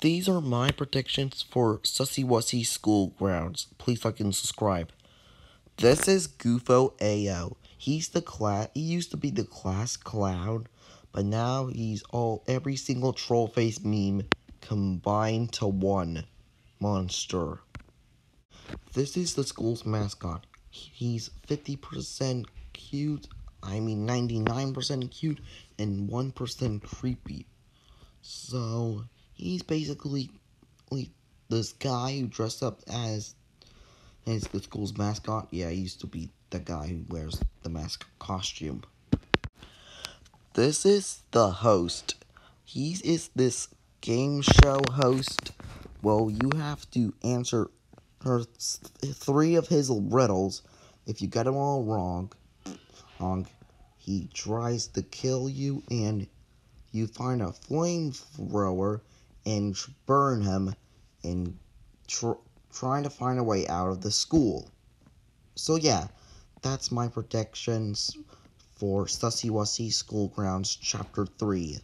These are my predictions for Sussy Wussy School Grounds. Please like and subscribe. This is Goofo AO. He's the class. He used to be the class clown, but now he's all every single troll face meme combined to one monster. This is the school's mascot. He's 50% cute, I mean 99% cute, and 1% creepy. So, he's basically like this guy who dressed up as as the school's mascot. Yeah, he used to be the guy who wears the mask costume. This is the host. He is this game show host. Well, you have to answer her three of his riddles. If you get them all wrong, wrong, he tries to kill you, and you find a flamethrower and burn him, and tr trying to find a way out of the school. So yeah, that's my predictions for Sussy Wussy School Grounds Chapter 3.